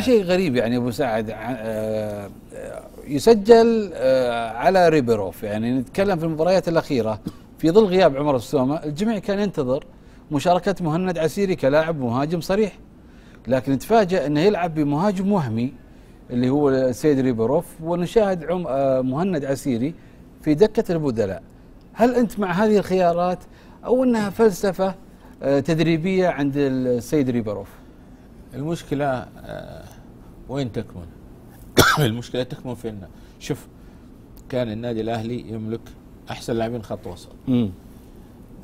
شيء غريب يعني أبو سعد. آه، يسجل آه، على ريبيروف. يعني نتكلم في المباريات الأخيرة. في ظل غياب عمر السومة الجميع كان ينتظر مشاركة مهند عسيري كلاعب مهاجم صريح. لكن نتفاجأ إنه يلعب بمهاجم وهمي اللي هو السيد ريبيروف. ونشاهد عم آه، مهند عسيري في دكة البدلاء. هل أنت مع هذه الخيارات؟ أو إنها فلسفة تدريبية عند السيد ريبيروف؟ المشكلة آه، وين تكمن؟ المشكلة تكمن في انه شوف كان النادي الأهلي يملك أحسن لاعبين خط وسط.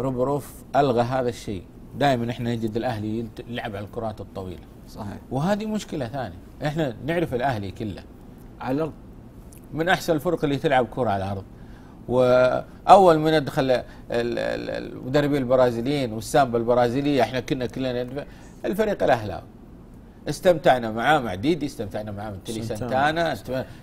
روبروف ألغى هذا الشيء. دائما إحنا نجد الأهلي يلعب على الكرات الطويلة. صحيح. وهذه مشكلة ثانية. إحنا نعرف الأهلي كله. على الأرض. من أحسن الفرق اللي تلعب كرة على الأرض. وأول من ادخل المدربين البرازيليين والسامبا البرازيلية إحنا كنا كلنا الفريق الأهلاوي. استمتعنا معاه مع ديدي استمتعنا معاه من تيلي سانتانا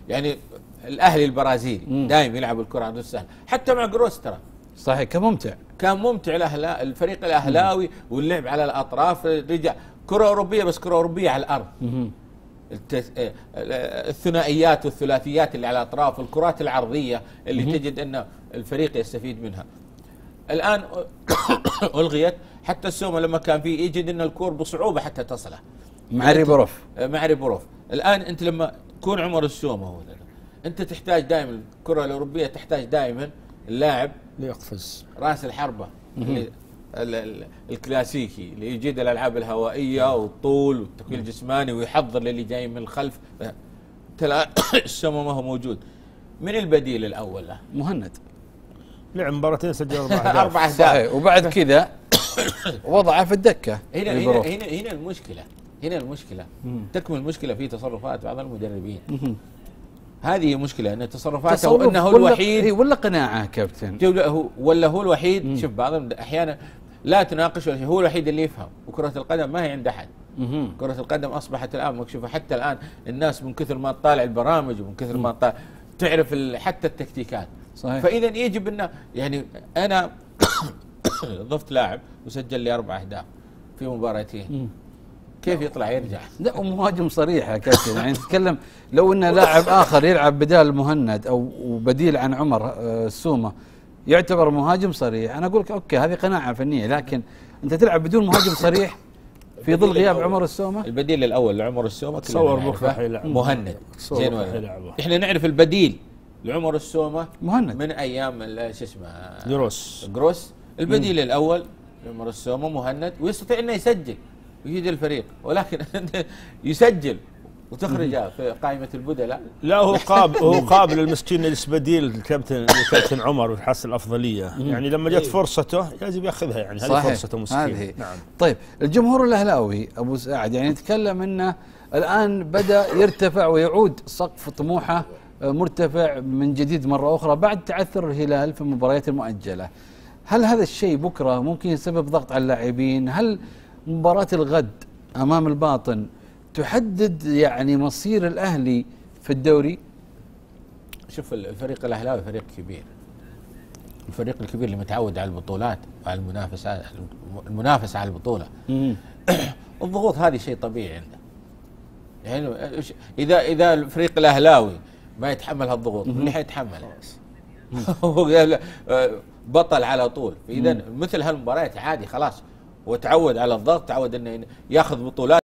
يعني الأهلي البرازيلي دائما يلعب الكرة عند السهل. حتى مع جروس ترى. صحيح كان ممتع. كان ممتع الأهلا الفريق الأهلاوي واللعب على الأطراف رجع كرة أوروبية بس كرة أوروبية على الأرض. الثنائيات والثلاثيات اللي على الأطراف الكرات العرضية اللي تجد أن الفريق يستفيد منها. الآن ألغيت حتى السومة لما كان فيه يجد أن الكور بصعوبة حتى تصله. مع ريبروف مع ريبروف الآن أنت لما تكون عمر السومه هو أنت تحتاج دائما الكرة الأوروبية تحتاج دائما اللاعب ليقفز. رأس الحربة الكلاسيكي اللي يجيد الألعاب الهوائية والطول والتكوين الجسماني ويحضر للي جاي من الخلف. السومه ما هو موجود. من البديل الأول؟ له؟ مهند. لعب مباراتين سجل أربع أهداف. أربع أهداف. وبعد كذا وضعه في الدكة هنا هنا هنا, هنا المشكلة. هنا المشكلة. تكمن المشكلة في تصرفات بعض المدربين. هذه مشكلة أن تصرفاته أنه هو الوحيد ولا قناعة كابتن؟ ولا هو الوحيد؟ شوف بعض أحيانا لا تناقش هو الوحيد اللي يفهم. وكرة القدم ما هي عند أحد. كرة القدم أصبحت الآن مكشوفة حتى الآن الناس من كثر ما تطالع البرامج ومن كثر ما تطالع تعرف حتى التكتيكات. صحيح. فإذا يجب أن يعني أنا ضفت لاعب وسجل لي أربع أهداف في مباراتين. كيف يطلع يرجع؟ لا ومهاجم صريح يا كابتن. يعني نتكلم لو ان لاعب آخر يلعب بدال مهند أو بديل عن عمر آه، السومه يعتبر مهاجم صريح. أنا أقول لك أوكي هذه قناعة فنية لكن أنت تلعب بدون مهاجم صريح في ظل غياب عمر السومة؟ البديل الأول لعمر السومة تصور بكره حيلعب مهند. زين إحنا نعرف البديل لعمر السومة مهند. من أيام شو اسمه؟ جروس. جروس. البديل. الأول لعمر السومة مهند ويستطيع إنه يسجل. ويجي الفريق. ولكن يسجل وتخرجه في قائمة البدلاء. لا هو قابل هو قابل المسكين يجلس بديل الكابتن الكابتن عمر ويحصل الأفضلية. يعني لما جت فرصته لازم ياخذها يعني. هذه فرصته مسكين هذه. نعم. طيب الجمهور الأهلاوي أبو سعد يعني نتكلم إنه الآن بدأ يرتفع ويعود سقف طموحه آه، مرتفع من جديد مرة أخرى بعد تعثر الهلال في المباريات المؤجلة. هل هذا الشيء بكرة ممكن يسبب ضغط على اللاعبين؟ هل مباراة الغد أمام الباطن تحدد يعني مصير الأهلي في الدوري؟ شوف الفريق الأهلاوي فريق كبير. الفريق الكبير اللي متعود على البطولات وعلى المنافسة المنافسة على البطولة. الضغوط هذه شيء طبيعي عنده يعني إذا إذا الفريق الأهلاوي ما يتحمل هالضغوط من اللي حيتحمل؟ بطل على طول. فإذا مثل هالمباريات عادي خلاص. وتعود على الضغط تعود إنه ياخذ بطولات.